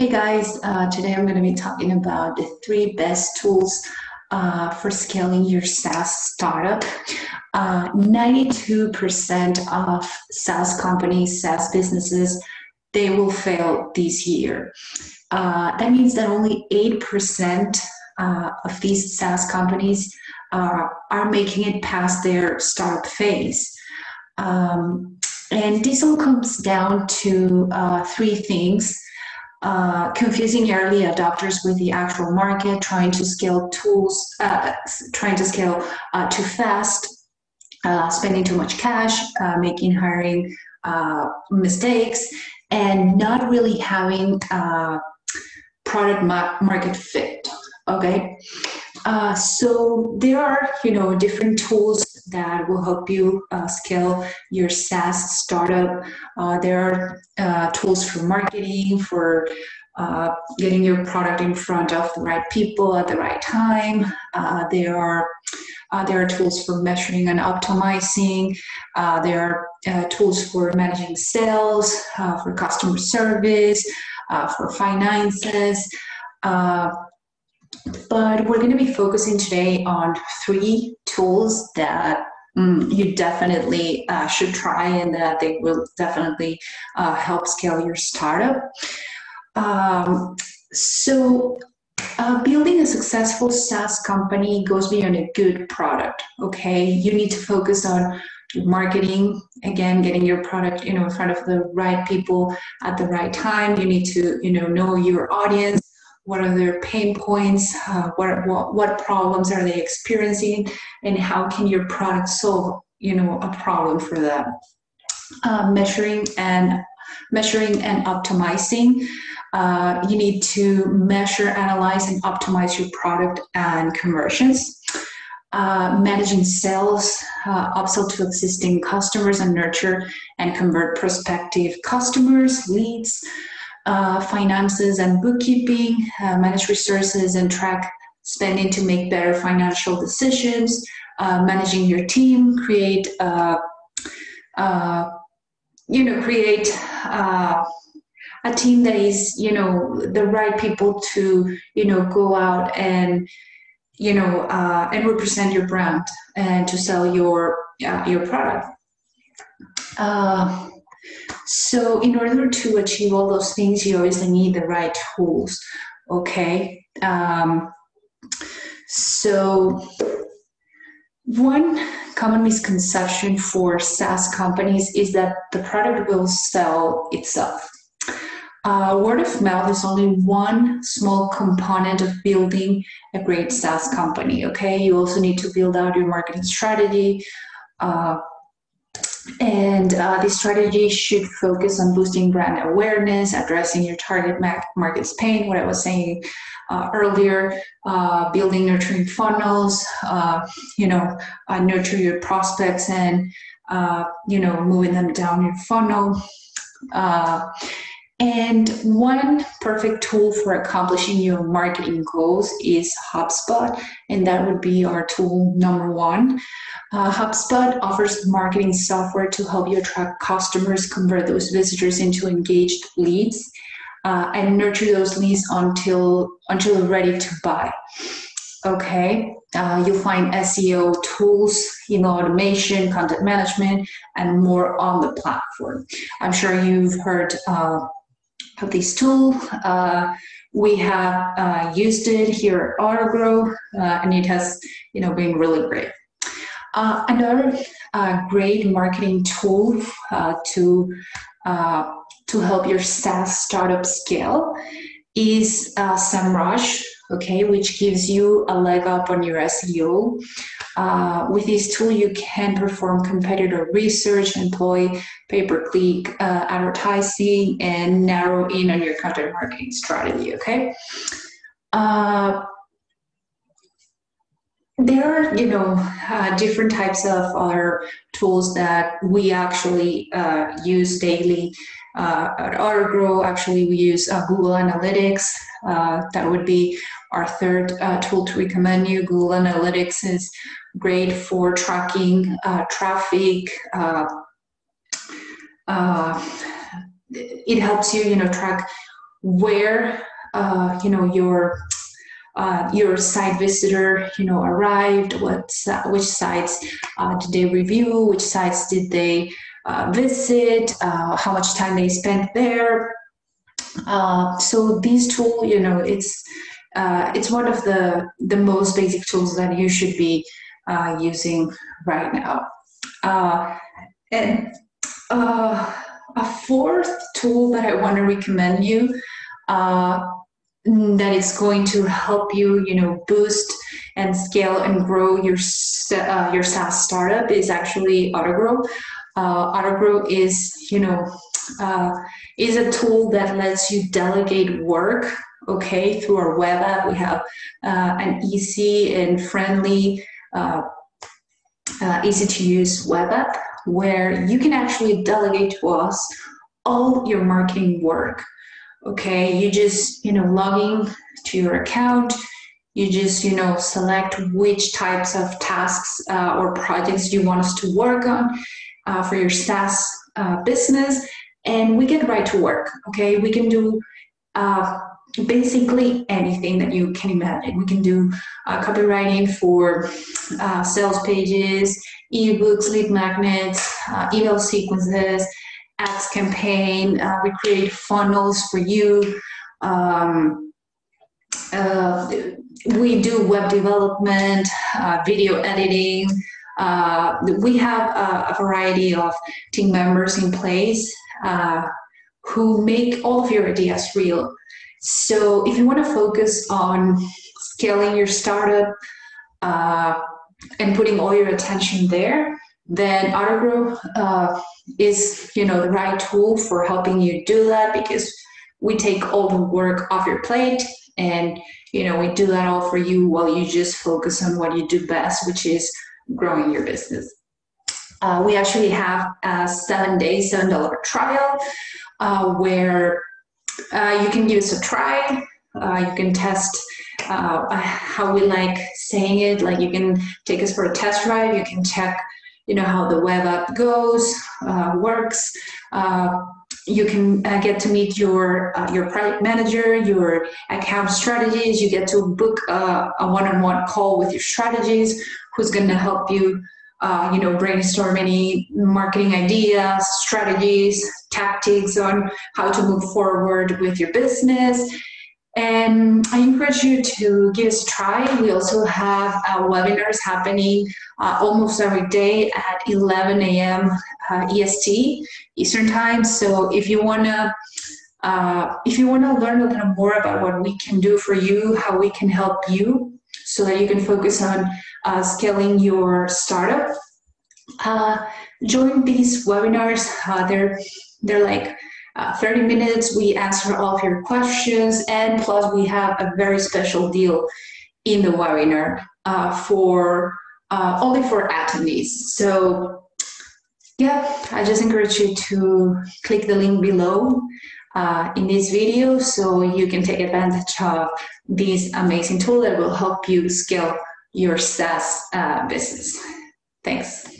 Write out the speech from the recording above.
Hey guys, uh, today I'm going to be talking about the three best tools uh, for scaling your SaaS startup. 92% uh, of SaaS companies, SaaS businesses, they will fail this year. Uh, that means that only 8% uh, of these SaaS companies are making it past their startup phase. Um, and this all comes down to three things uh, confusing early adopters with the actual market, trying to scale tools, uh, trying to scale uh, too fast, uh, spending too much cash, uh, making hiring mistakes, and not really having product market fit. Okay, so there are you know different tools that will help you uh, scale your SaaS startup. Uh, there are uh, tools for marketing, for uh, getting your product in front of the right people at the right time. Uh, there are uh, there are tools for measuring and optimizing. there are tools for managing sales, for customer service, for finances. But we're going to be focusing today on three tools that mm, you definitely uh, should try and that they will definitely uh, help scale your startup. Um, so, uh, building a successful SaaS company goes beyond a good product. Okay, you need to focus on marketing again getting your product you know in front of the right people at the right time you need to you know know your audience what are their pain points uh, what, what, what problems are they experiencing and how can your product solve you know a problem for them? Uh, measuring and measuring and optimizing. Uh, you need to measure analyze and optimize your product and conversions. Uh, managing sales, uh, upsell to existing customers, and nurture and convert prospective customers, leads, uh, finances and bookkeeping, uh, manage resources and track spending to make better financial decisions, uh, managing your team, create, uh, uh, you know, create a team that is, you know, the right people to, you know, go out and, you know, and represent your brand and to sell your your product. So in order to achieve all those things, you always need the right tools. Okay. Um, so one common misconception for SaaS companies is that the product will sell itself. Uh, word of mouth is only one small component of building a great SaaS company. Okay, you also need to build out your marketing strategy, uh, and uh, this strategy should focus on boosting brand awareness, addressing your target market's pain, what I was saying uh, earlier, uh, building nurturing funnels, uh, you know, uh, nurture your prospects and, uh, you know, moving them down your funnel. And one perfect tool for accomplishing your marketing goals is HubSpot, and that would be our tool number one. Uh, HubSpot offers marketing software to help you attract customers, convert those visitors into engaged leads, uh, and nurture those leads until until ready to buy. Okay, uh, you'll find SEO tools, email automation, content management, and more on the platform. I'm sure you've heard uh, of this tool. Uh, we have uh, used it here at AutoGrow, uh, and it has, you know, been really great. Uh, another uh, great marketing tool uh, to to help your SaaS startup scale is SEMrush okay, which gives you a leg up on your SEO. Uh, with this tool, you can perform competitor research, employ pay-per-click uh, advertising, and narrow in on your content marketing strategy, okay? Uh, there are, you know, uh, different types of other tools that we actually uh, use daily. Uh, at AutoGrow, actually, we use Google Analytics. That would be our third tool to recommend you. Google Analytics is great for tracking traffic. it helps you, you know, track where uh, you know your uh, your site visitor you know arrived what which sites uh, did they review which sites did they uh, visit uh, how much time they spent there uh, so these tools you know it's it's one of the the most basic tools that you should be using right now and a fourth tool that I want to recommend you uh, that is going to help you, you know, boost and scale and grow your uh, your SaaS startup is actually Autogrow. Uh, Autogrow is, you know, uh, is a tool that lets you delegate work. Okay, through our web app, we have uh, an easy and friendly, uh, uh, easy to use web app where you can actually delegate to us all your marketing work. Okay, you just, you know, logging to your account, you just, you know, select which types of tasks uh, or projects you want us to work on uh, for your SaaS uh, business, and we get right to work. Okay, we can do uh, basically anything that you can imagine. We can do uh, copywriting for uh, sales pages, ebooks, lead magnets, uh, email sequences, ads campaign. Uh, we create funnels for you. Um, we do web development, video editing. we have a, a, variety of team members in place who make all of your ideas real. So if you want to focus on scaling your startup uh, and putting all your attention there, then Autogrow uh, is you know the right tool for helping you do that because we take all the work off your plate and you know we do that all for you while you just focus on what you do best, which is growing your business. Uh, we actually have a seven day, seven dollar trial uh, where uh, you can give us a try. Uh, you can test uh, how we like saying it. Like you can take us for a test drive. You can check, you know, how the web app goes, uh, works. Uh, you can get to meet your your project manager, your account strategies. You get to book a one-on-one call with your strategies, who's going to help you uh, you know, brainstorm any marketing ideas, strategies, tactics on how to move forward with your business. And I encourage you to give us a try. We also have uh, webinars happening uh, almost every day at 11 a.m. Uh, EST, Eastern Time. So if you want to uh, if you want to learn a little more about what we can do for you, how we can help you, so that you can focus on uh, scaling your startup. Uh, join these webinars. Uh, they're they're like uh, 30 minutes. We answer all of your questions, and plus we have a very special deal in the webinar uh, for uh, only for attendees. So yeah, I just encourage you to click the link below uh, in this video so you can take advantage of this amazing tool that will help you scale your SaaS uh, business. Thanks.